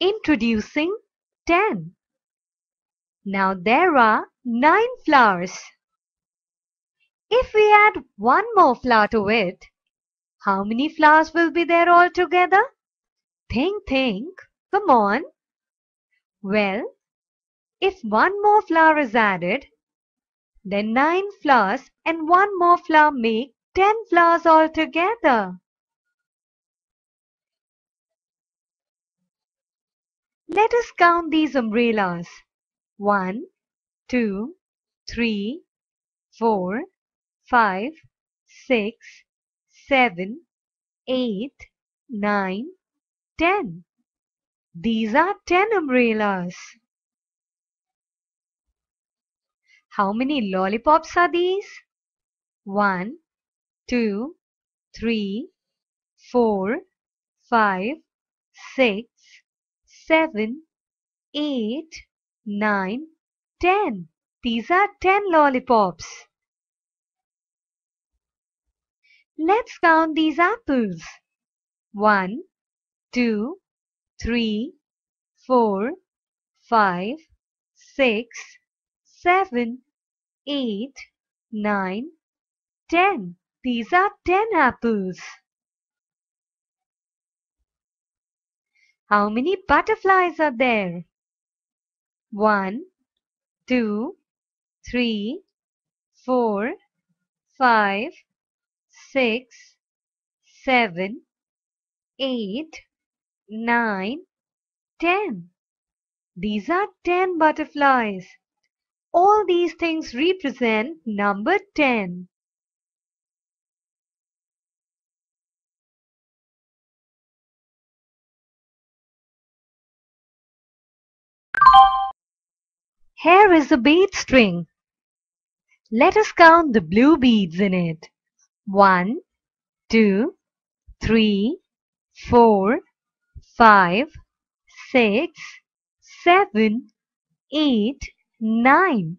Introducing 10. Now there are 9 flowers. If we add one more flower to it, how many flowers will be there altogether? Think, think. Come on. Well, if one more flower is added, then 9 flowers and one more flower make 10 flowers altogether. Let us count these umbrellas. One, two, three, four, five, six, seven, eight, nine, ten. These are ten umbrellas. How many lollipops are these? One, two, three, four, five, six, seven, eight, nine, ten. These are ten lollipops. Let's count these apples. One, two, three, four, five, six, seven, eight, nine, ten. These are ten apples. How many butterflies are there? One, two, three, four, five, six, seven, eight, nine, ten. These are ten butterflies. All these things represent number ten. Here is a bead string. Let us count the blue beads in it. One, two, three, four, five, six, seven, eight, nine.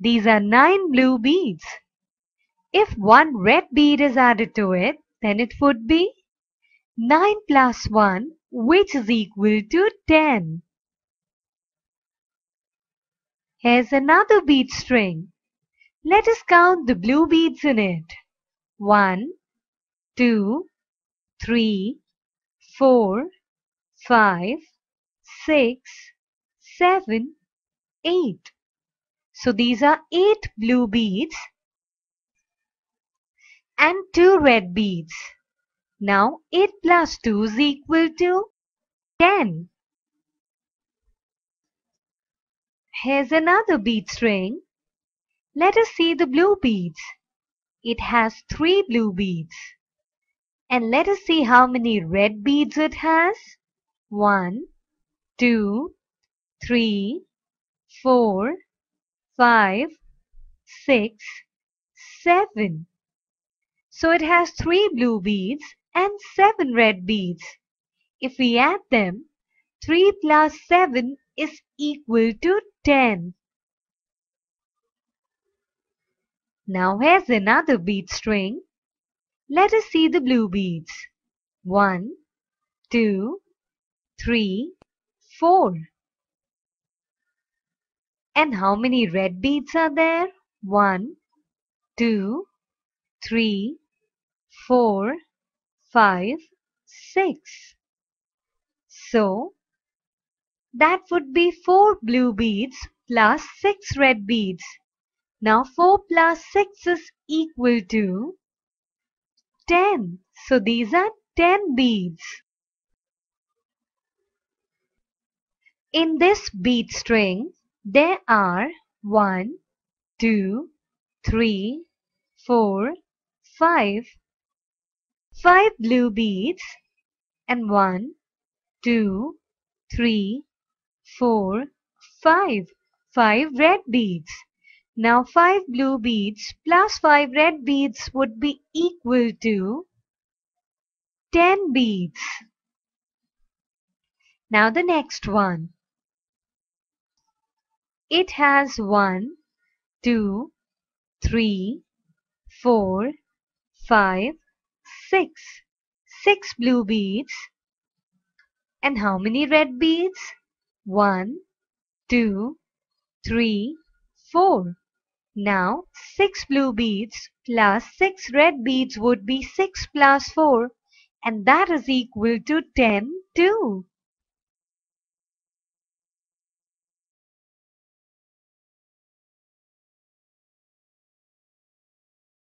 These are nine blue beads. If one red bead is added to it, then it would be 9 plus 1 which is equal to 10. Here's another bead string. Let us count the blue beads in it. One, two, three, four, five, six, seven, eight. So these are 8 blue beads and 2 red beads. Now 8 plus 2 is equal to 10. Here's another bead string. Let us see the blue beads. It has three blue beads. And let us see how many red beads it has. One, two, three, four, five, six, seven. So it has three blue beads and seven red beads. If we add them, 3 plus 7 is equal to 10. Now here's another bead string. Let us see the blue beads. 1, 2, 3, 4. And how many red beads are there? 1, 2, 3, 4, 5, 6. So, that would be 4 blue beads plus 6 red beads. Now 4 plus 6 is equal to 10. So these are 10 beads. In this bead string, there are 1, 2, 3, 4, 5. 5 blue beads and 1, 2, 3, 4, 5. 5 red beads. Now 5 blue beads plus 5 red beads would be equal to 10 beads. Now the next one. It has 1, 2, 3, 4, 5, 6. 6 blue beads And how many red beads? One, two, three, four. Now 6 blue beads plus 6 red beads would be 6 plus 4 and that is equal to 10 too.